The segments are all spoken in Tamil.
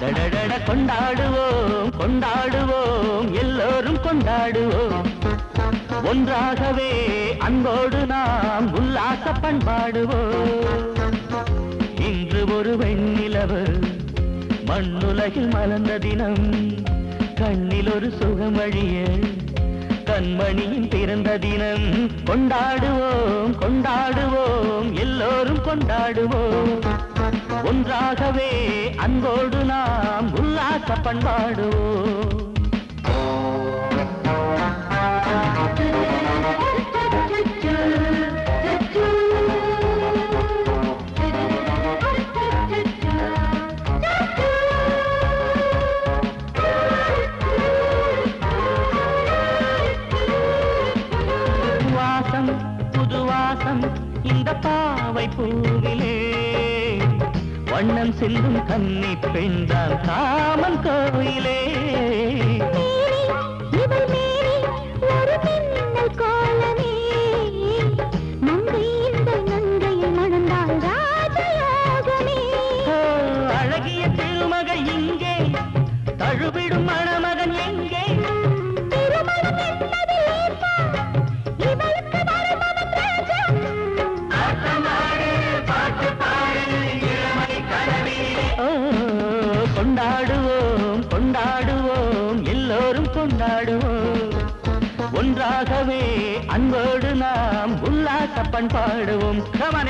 அடடடட கொண்டாடுவோம் கொண்டாடுவோம் எல்லோரும் கொண்டாடுவோம். ஒன்றாகவே அன்போடு நாம் உல்லாச பண்பாடுவோம். இன்று ஒரு வெண்ணிலவு மண்ணுலகில் மலர்ந்த தினம். கண்ணில் ஒரு சுகமழிய கண்மணியின் பிறந்த தினம். கொண்டாடுவோம் கொண்டாடுவோம் எல்லோரும் கொண்டாடுவோம். ஒன்றாகவே அன்போடு நாம் உல்லாச பண்பாடுவோம். வாசம் புது வாசம் இந்த பாவை பூ. வண்ணம் செல்லும் கன்னி பெண்தான் காமன் கோயிலே அழகிய திருமகள் இங்கே. தழுவிடும் கொண்டாடுவோம் கொண்டாடுவோம் எல்லோரும் கொண்டாடுவோம். ஒன்றாகவே அன்போடு நாம் உல்லாச பண்பாடுவோம் Come on,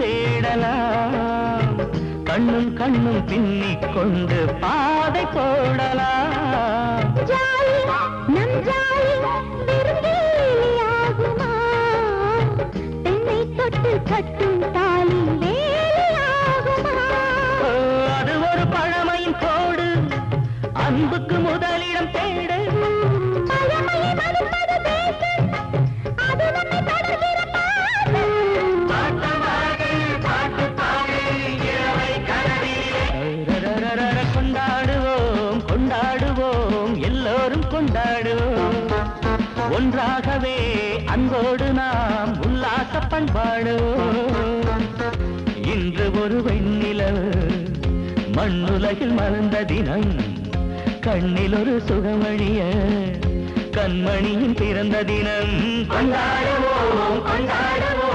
தேடலாம். கண்ணும் கண்ணும் பின்னிக் கொண்டு பாதை போடலாம். ஒன்றாகவே அன்போடு நாம் உல்லாச பண்பாடு. இன்று ஒரு வெண்ணிலவு மண்ணுலகில் மறந்த தினம். கண்ணில் ஒரு சுகமழிய கண்மணியின் பிறந்த தினம். கொண்டாடுவோம் கொண்டாடுவோம்.